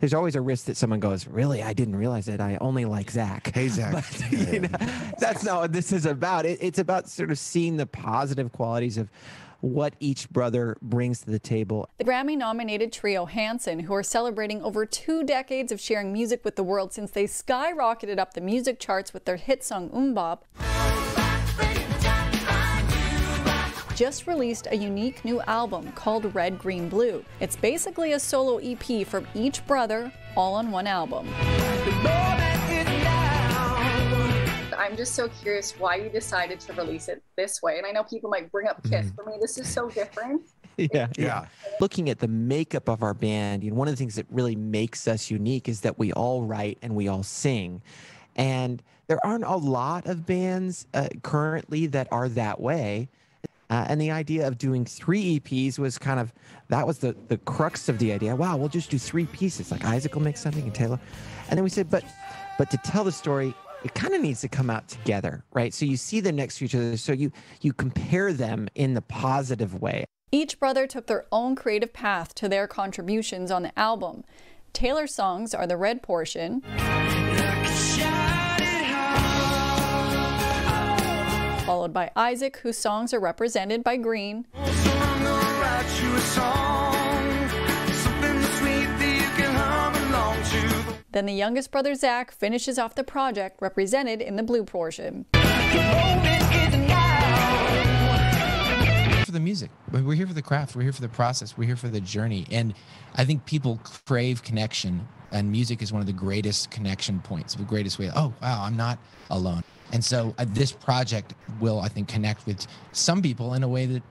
there's always a risk that someone goes, "Really, I didn't realize it. I only like Zac." Hey, Zac. But, you know, that's not what this is about. It, it's about sort of seeing the positive qualities of what each brother brings to the table. The Grammy nominated trio Hanson, who are celebrating over two decades of sharing music with the world since they skyrocketed up the music charts with their hit song MMMBop, just released a unique new album called Red, Green, Blue. It's basically a solo EP from each brother, all on one album. I'm just so curious why you decided to release it this way. And I know people might bring up Kiss. For me, this is so different. yeah, Yeah. Looking at the makeup of our band, you know, one of the things that really makes us unique is that we all write and we all sing, and there aren't a lot of bands uh, currently that are that way. Uh, and the idea of doing three EPs was kind of that was the the crux of the idea. Wow, we'll just do three pieces. Like Isaac will make something and Taylor, and then we said, but but to tell the story, it kind of needs to come out together, right? So you see them next to each other, so you you compare them in the positive way. Each brother took their own creative path to their contributions on the album. Taylor's songs are the red portion. Followed by Isaac, whose songs are represented by green. Then the youngest brother Zac finishes off the project represented in the blue portion. for the music. We're here for the craft. We're here for the process. We're here for the journey. And I think people crave connection, and music is one of the greatest connection points, the greatest way. Oh, wow, I'm not alone. And so uh, this project will, I think, connect with some people in a way that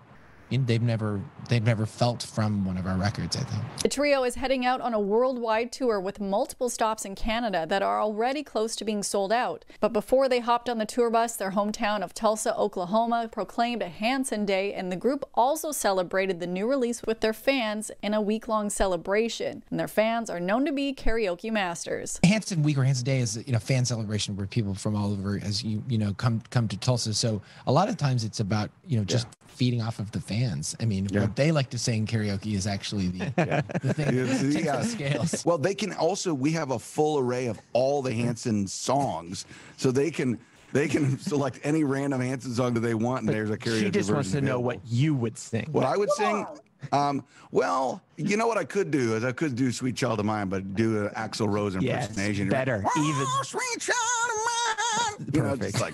they've never they've never felt from one of our records. I think. The trio is heading out on a worldwide tour with multiple stops in Canada that are already close to being sold out. But before they hopped on the tour bus, their hometown of Tulsa, Oklahoma proclaimed a Hanson Day, and the group also celebrated the new release with their fans in a week long celebration. And their fans are known to be karaoke masters. Hanson Week or Hanson Day is you know fan celebration where people from all over, as you you know, come come to Tulsa. So a lot of times it's about you know just feeding off of the fans. I mean, what they like to sing karaoke is actually the, the thing that Yeah, takes yeah. the scales. Well, they can also. We have a full array of all the Hanson songs, so they can they can select any random Hanson song that they want, and there's a karaoke She just wants to version know what you would sing. What I would sing. Um, well, you know what I could do is I could do "Sweet Child of Mine," but do an Axl Rose impersonation. Yes, better, Oh, even- sweet child of mine. You know, just Perfect. like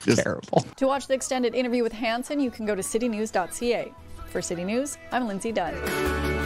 just Terrible. To watch the extended interview with Hanson, you can go to citynews.ca. For City News, I'm Lindsay Dunn.